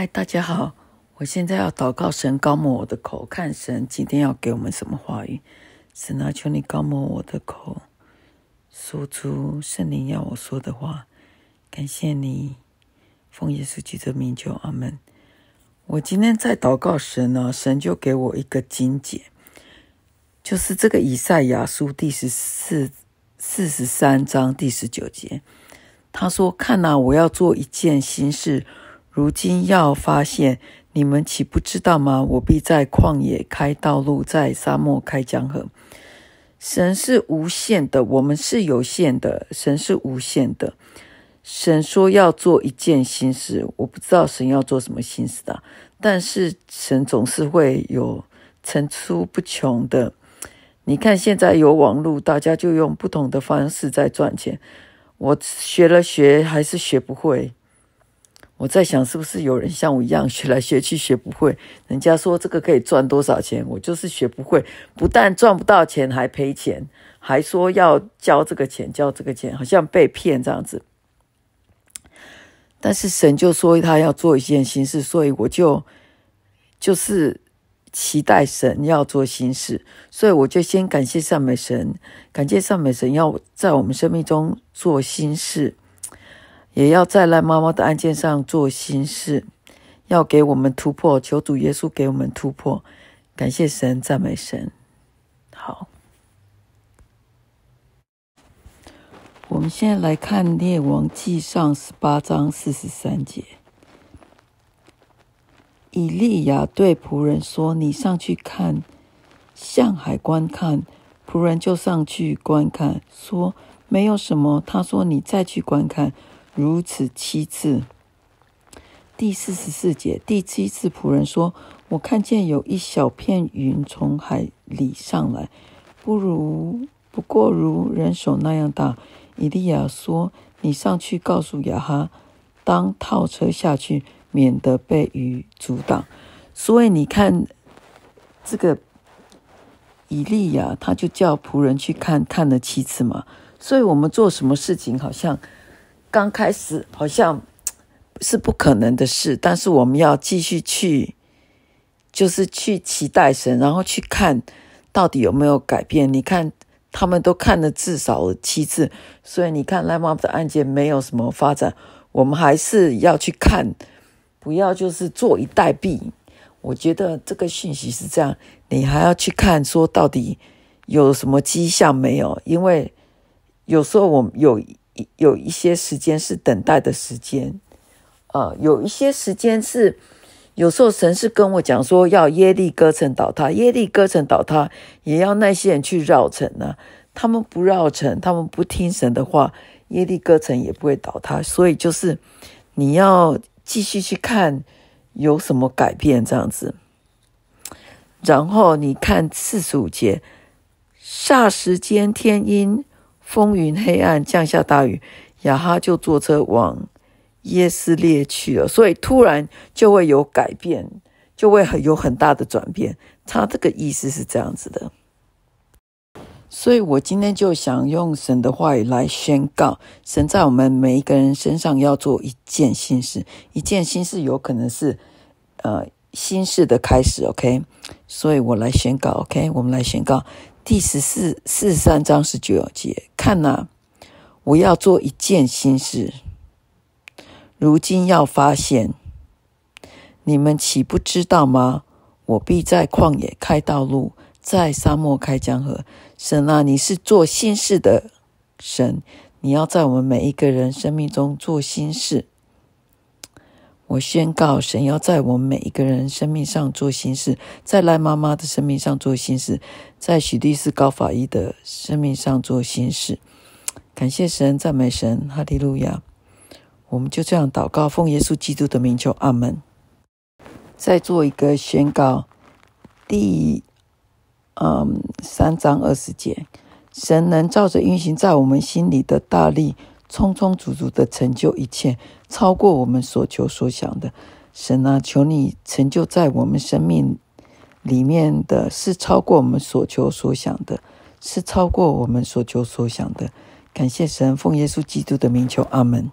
嗨，大家好！我现在要祷告神高抹我的口，看神今天要给我们什么话语。神啊，求你高抹我的口，说出圣灵要我说的话。感谢你，奉耶稣基督名求，阿门。我今天在祷告神呢，神就给我一个经解，就是这个以赛亚书第十四四十三章第十九节。他说：“看呐，我要做一件新事，如今要发现，你们岂不知道吗？我必在旷野开道路，在沙漠开江河。神是无限的，我们是有限的。神是无限的。神说要做一件新事，我不知道神要做什么新事的，但是神总是会有层出不穷的。你看，现在有网络，大家就用不同的方式在赚钱。”我学了学还是学不会，我在想是不是有人像我一样学来学去学不会？人家说这个可以赚多少钱，我就是学不会，不但赚不到钱，还赔钱，还说要交这个钱交这个钱，好像被骗这样子。但是神就说他要做一件新事，所以我就就是。期待神要做新事，所以我就先感谢赞美神，感谢赞美神要在我们生命中做新事，也要在赖妈妈的案件上做心事，要给我们突破，求主耶稣给我们突破，感谢神，赞美神。好，我们现在来看《列王记上》十八章四十三节。以利亚对仆人说：“你上去看，向海观看。”仆人就上去观看，说：“没有什么。”他说：“你再去观看。”如此七次。第四十四节，第七次仆人说：“我看见有一小片云从海里上来，不如不过如人手那样大。”以利亚说：“你上去告诉亚哈，当套车下去。”免得被雨阻挡，所以你看，这个以利亚他就叫仆人去看看了七次嘛。所以我们做什么事情，好像刚开始好像 是不可能的事，但是我们要继续去，就是去期待神，然后去看到底有没有改变。你看他们都看了至少七次，所以你看赖妈妈的案件没有什么发展，我们还是要去看。不要就是坐以待毙，我觉得这个讯息是这样，你还要去看说到底有什么迹象没有？因为有时候我们有有一些时间是等待的时间，呃，有一些时间是有时候神是跟我讲说要耶利哥城倒塌，耶利哥城倒塌也要那些人去绕城呢，他们不绕城，他们不听神的话，耶利哥城也不会倒塌，所以就是你要。继续去看有什么改变这样子，然后你看四十五节，霎时间天阴，风云黑暗，降下大雨，亚哈就坐车往耶斯列去了。所以突然就会有改变，就会有很大的转变。他这个意思是这样子的。所以我今天就想用神的话语来宣告，神在我们每一个人身上要做一件新事，一件新事有可能是，呃，新事的开始，OK？所以我来宣告，OK？我们来宣告第十四四十三章十九节，看呐，我要做一件新事，如今要发现，你们岂不知道吗？我必在旷野开道路。在沙漠开江河，神啊，你是做新事的神，你要在我们每一个人生命中做新事。我宣告，神要在我们每一个人生命上做新事，在赖妈妈的生命上做新事，在许律师高法医的生命上做新事。感谢神，赞美神，哈利路亚！我们就这样祷告，奉耶稣基督的名求，阿门。再做一个宣告，第。嗯，三章二十节，神能照着运行在我们心里的大力，充充足足的成就一切，超过我们所求所想的。神啊，求你成就在我们生命里面的是超过我们所求所想的，是超过我们所求所想的。感谢神，奉耶稣基督的名求，阿门。